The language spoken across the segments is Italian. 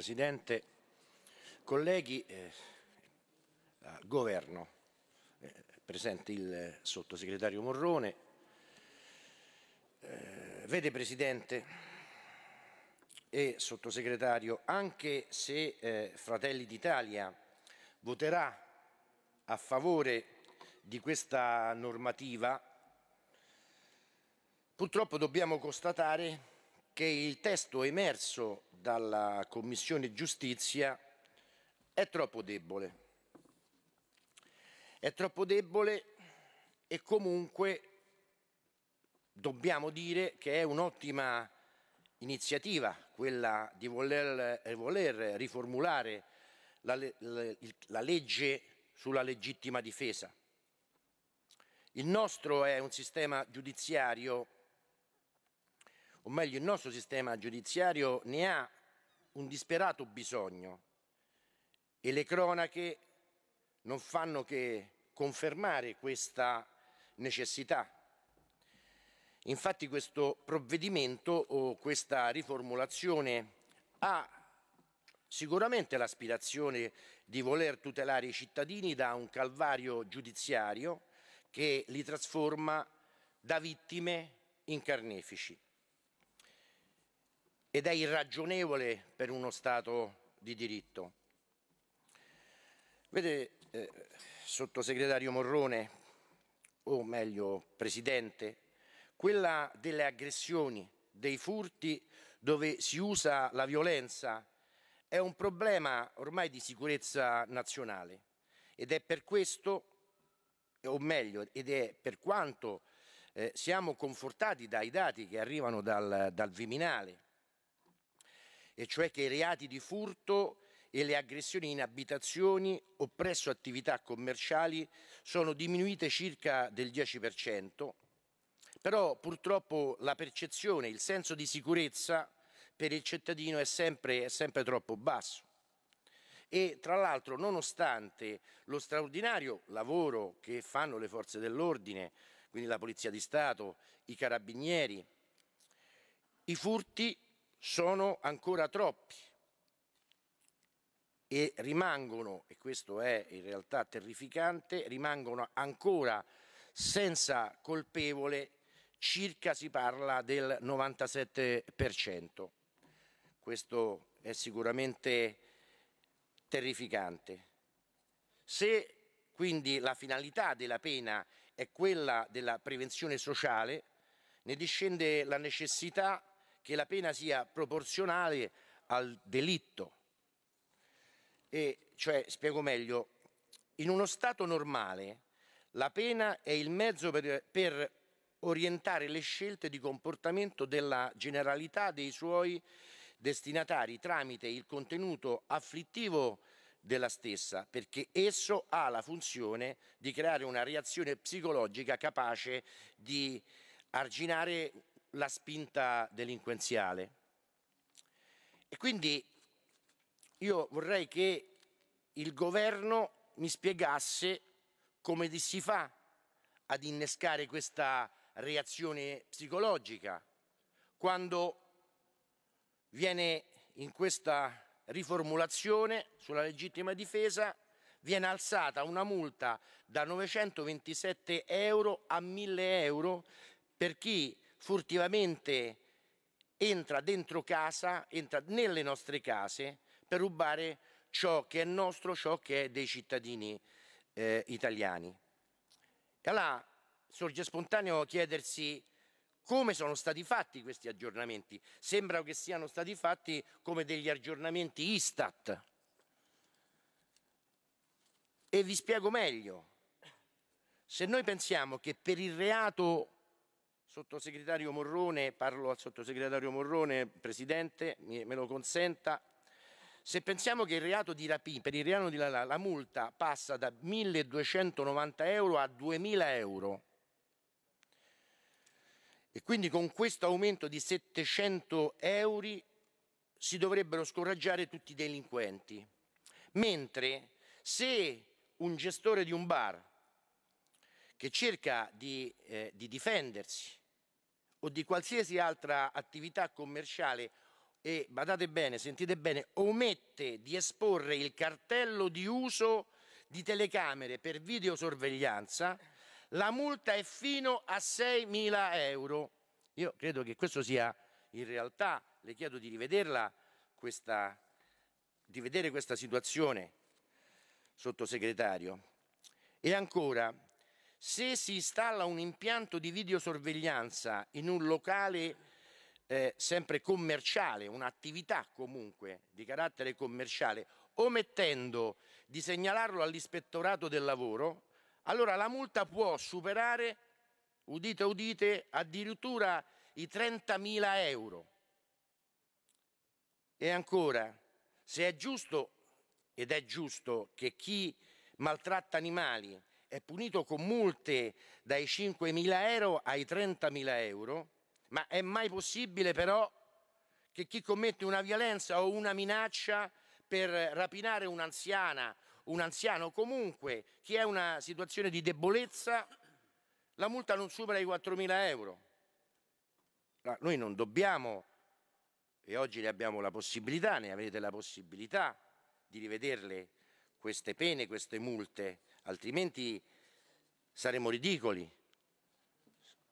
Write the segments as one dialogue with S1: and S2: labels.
S1: Presidente, colleghi, eh, Governo, eh, presente il sottosegretario Morrone. Eh, vede Presidente e sottosegretario, anche se eh, Fratelli d'Italia voterà a favore di questa normativa, purtroppo dobbiamo constatare che il testo emerso dalla Commissione Giustizia è troppo debole. È troppo debole e comunque dobbiamo dire che è un'ottima iniziativa quella di voler, eh, voler riformulare la, la, la legge sulla legittima difesa. Il nostro è un sistema giudiziario o meglio il nostro sistema giudiziario ne ha un disperato bisogno e le cronache non fanno che confermare questa necessità. Infatti questo provvedimento o questa riformulazione ha sicuramente l'aspirazione di voler tutelare i cittadini da un calvario giudiziario che li trasforma da vittime in carnefici ed è irragionevole per uno Stato di diritto. Vede, eh, sottosegretario Morrone, o meglio Presidente, quella delle aggressioni, dei furti dove si usa la violenza è un problema ormai di sicurezza nazionale ed è per questo, o meglio, ed è per quanto eh, siamo confortati dai dati che arrivano dal, dal Viminale, e cioè che i reati di furto e le aggressioni in abitazioni o presso attività commerciali sono diminuite circa del 10%, però purtroppo la percezione, il senso di sicurezza per il cittadino è sempre, è sempre troppo basso. E tra l'altro, nonostante lo straordinario lavoro che fanno le forze dell'ordine, quindi la Polizia di Stato, i carabinieri, i furti sono ancora troppi e rimangono, e questo è in realtà terrificante, rimangono ancora senza colpevole circa si parla del 97%. Questo è sicuramente terrificante. Se quindi la finalità della pena è quella della prevenzione sociale, ne discende la necessità che la pena sia proporzionale al delitto. E cioè, spiego meglio, in uno Stato normale la pena è il mezzo per, per orientare le scelte di comportamento della generalità dei suoi destinatari tramite il contenuto afflittivo della stessa, perché esso ha la funzione di creare una reazione psicologica capace di arginare la spinta delinquenziale. E quindi io vorrei che il governo mi spiegasse come si fa ad innescare questa reazione psicologica quando viene in questa riformulazione sulla legittima difesa viene alzata una multa da 927 euro a 1000 euro per chi furtivamente entra dentro casa, entra nelle nostre case per rubare ciò che è nostro, ciò che è dei cittadini eh, italiani. E allora sorge spontaneo chiedersi come sono stati fatti questi aggiornamenti. Sembra che siano stati fatti come degli aggiornamenti Istat. E vi spiego meglio. Se noi pensiamo che per il reato Sottosegretario Morrone, parlo al sottosegretario Morrone, Presidente, me lo consenta. Se pensiamo che il reato di rapina, per il reato di la, la multa passa da 1.290 euro a 2.000 euro, e quindi con questo aumento di 700 euro si dovrebbero scoraggiare tutti i delinquenti. Mentre se un gestore di un bar che cerca di, eh, di difendersi o di qualsiasi altra attività commerciale e badate bene, sentite bene, omette di esporre il cartello di uso di telecamere per videosorveglianza, la multa è fino a 6.000 euro. Io credo che questo sia in realtà, le chiedo di rivederla questa, di vedere questa situazione, sottosegretario. E ancora, se si installa un impianto di videosorveglianza in un locale eh, sempre commerciale, un'attività comunque di carattere commerciale, omettendo di segnalarlo all'ispettorato del lavoro, allora la multa può superare, udite udite, addirittura i 30.000 euro. E ancora, se è giusto, ed è giusto, che chi maltratta animali è punito con multe dai 5.000 euro ai 30.000 euro, ma è mai possibile però che chi commette una violenza o una minaccia per rapinare un'anziana, un anziano comunque, chi è in una situazione di debolezza, la multa non supera i 4.000 euro. Ma noi non dobbiamo, e oggi ne abbiamo la possibilità, ne avrete la possibilità di rivederle queste pene, queste multe, altrimenti saremo ridicoli,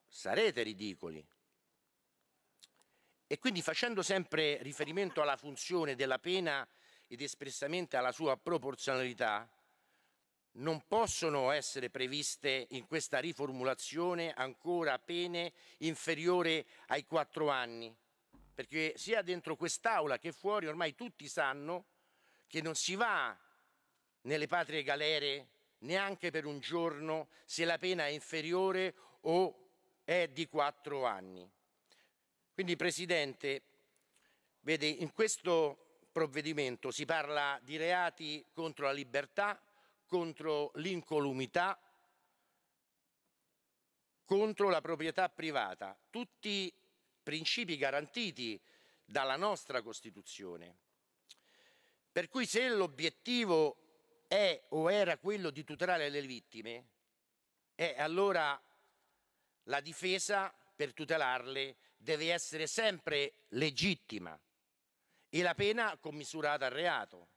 S1: sarete ridicoli. E quindi facendo sempre riferimento alla funzione della pena ed espressamente alla sua proporzionalità, non possono essere previste in questa riformulazione ancora pene inferiori ai quattro anni, perché sia dentro quest'Aula che fuori ormai tutti sanno che non si va nelle patrie galere neanche per un giorno se la pena è inferiore o è di quattro anni. Quindi, Presidente, vede, in questo provvedimento si parla di reati contro la libertà, contro l'incolumità, contro la proprietà privata, tutti principi garantiti dalla nostra Costituzione. Per cui se l'obiettivo è o era quello di tutelare le vittime, e allora la difesa per tutelarle deve essere sempre legittima e la pena commisurata al reato.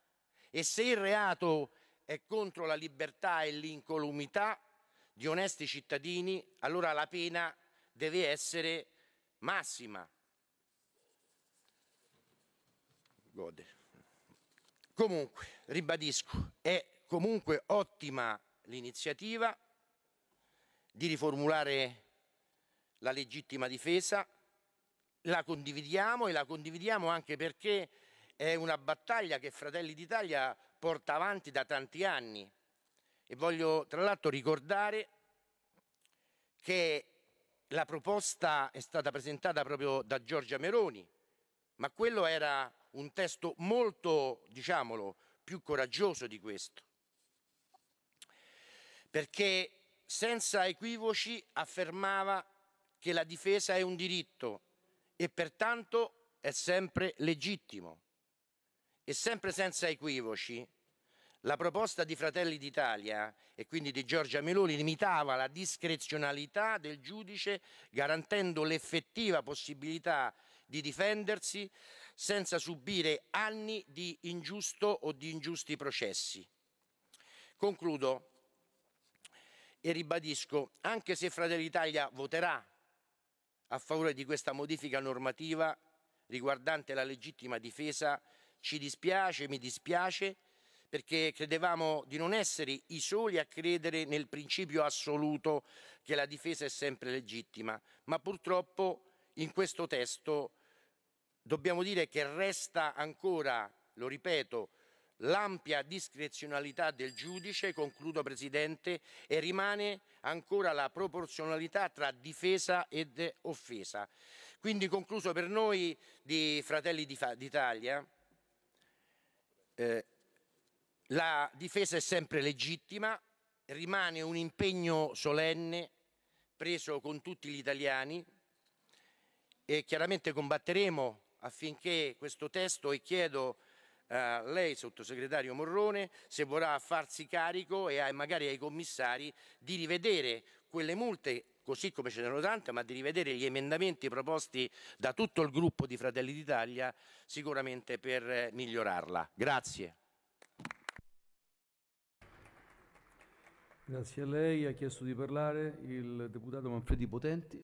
S1: E se il reato è contro la libertà e l'incolumità di onesti cittadini, allora la pena deve essere massima. Gode. Comunque, ribadisco, è comunque ottima l'iniziativa di riformulare la legittima difesa, la condividiamo e la condividiamo anche perché è una battaglia che Fratelli d'Italia porta avanti da tanti anni. E voglio tra l'altro ricordare che la proposta è stata presentata proprio da Giorgia Meroni, ma quello era un testo molto, diciamolo, più coraggioso di questo, perché senza equivoci affermava che la difesa è un diritto e pertanto è sempre legittimo. E sempre senza equivoci, la proposta di Fratelli d'Italia e quindi di Giorgia Meloni limitava la discrezionalità del giudice garantendo l'effettiva possibilità di difendersi senza subire anni di ingiusto o di ingiusti processi. Concludo e ribadisco, anche se Fratelli d'Italia voterà a favore di questa modifica normativa riguardante la legittima difesa, ci dispiace, mi dispiace, perché credevamo di non essere i soli a credere nel principio assoluto che la difesa è sempre legittima, ma purtroppo in questo testo dobbiamo dire che resta ancora, lo ripeto, l'ampia discrezionalità del giudice, concludo Presidente, e rimane ancora la proporzionalità tra difesa ed offesa. Quindi concluso per noi di Fratelli d'Italia, eh, la difesa è sempre legittima, rimane un impegno solenne preso con tutti gli italiani e chiaramente combatteremo affinché questo testo, e chiedo a lei, sottosegretario Morrone, se vorrà farsi carico e magari ai commissari di rivedere quelle multe così come ce ne sono tante, ma di rivedere gli emendamenti proposti da tutto il gruppo di Fratelli d'Italia sicuramente per eh, migliorarla. Grazie.
S2: Grazie a lei. Ha chiesto di parlare il deputato Manfredi Potenti.